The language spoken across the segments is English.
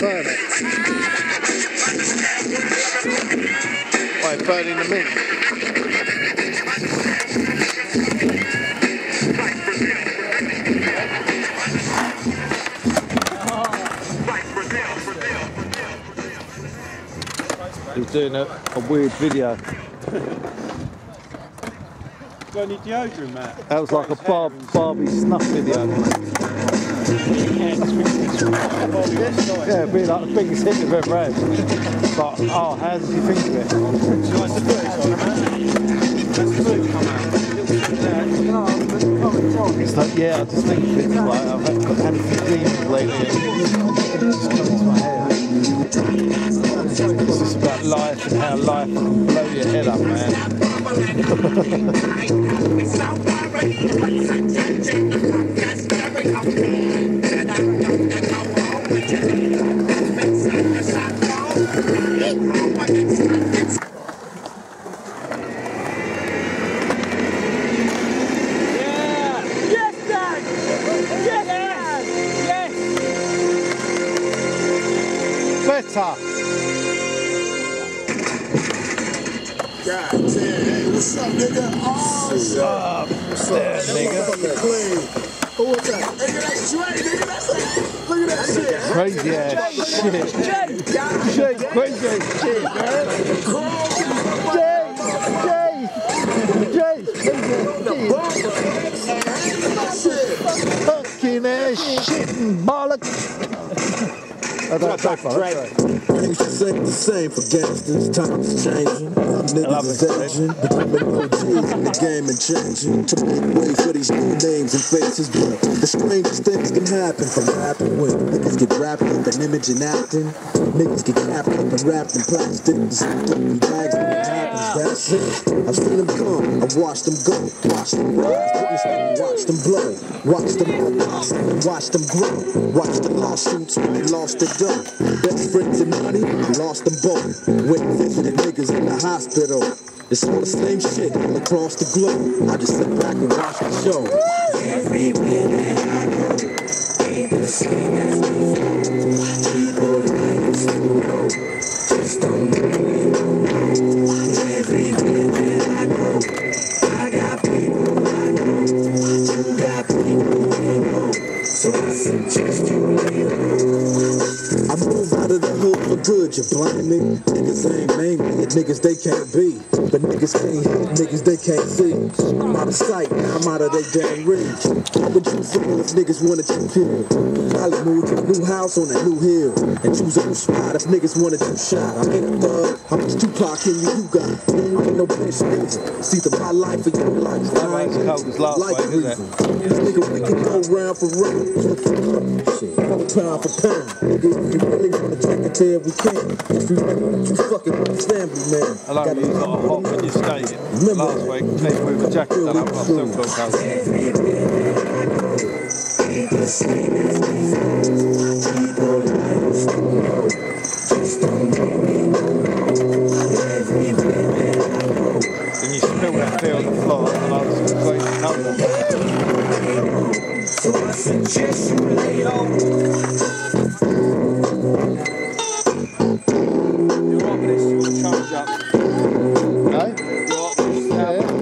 burn it. Why, burning the mint. He was doing a, a weird video. Got any deodorant, Matt? That was like a Bar- Barbie snuff video. Yeah, it'd be like the biggest hit we've ever had. But, oh, how did you think of it? That's the footage on, man. That's the footage come out. It's like, yeah, I just think it's like, I've had, I've had dreams lately and it's come into my head. It's just about life and how life can blow your head up, man. Better! God damn, hey, what's up, nigga? Oh, what's up? What's up, nigga. Motherfucking clean. Who was that? Nigga, that's Dre, nigga. That's that. Look at that shit. Crazy ass shit. Jay! Shit, crazy ass shit, man. Jay! Jay! Jay! Fucking ass shit and bollocks. I for that. Things ain't the same for gangsters. Times changing. Niggas is aging. Becoming OGs in the game and changing. To make way for these new names and faces. But the strangest things can happen from rapping when niggas get wrapped up in image and acting. Niggas get capped up and wrapped in plastic. Bags when it happens. That's it. I've seen them come. Them go. Watched them rise. Witnessed them. Blow. Watched them lost. Watched them grow. Watched the lawsuits lost their dough. Best friends and money, lost them both. Went visited niggas in the hospital. It's all the same shit all across the globe. I just sit back and watch the show. I move out of the hood for good, you blind me. Niggas ain't niggas they can't be. But niggas can't hit, niggas they can't see. I'm out of sight, I'm out of their damn reach. Would you feel if niggas wanted you killed? Probably move to a new house on a new hill. And choose a new spot if niggas wanted you shot. I ain't a thug, how much Tupac in you you got? I ain't no bitch nigga. It's either my life or your life. That ain't as cold as last Like week, is. Nigga, we can go round for round. Shit, pound for pound. Nigga, if you really wanna take it there, we can't. If you really you fucking with the family, man. I like when you got a hot when you're skating. Remember, Last week, came with a jacket done up, I still feel cold. Then you spill that beer on the floor and I was completely covered. You're you want to charge up. Yeah.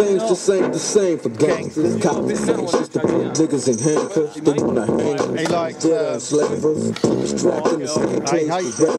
Things just ain't the same for gangsters. Cops to put niggas in handcuffs. They wanna hang us. likes, Dead uh, slavers. Strapped in the same place.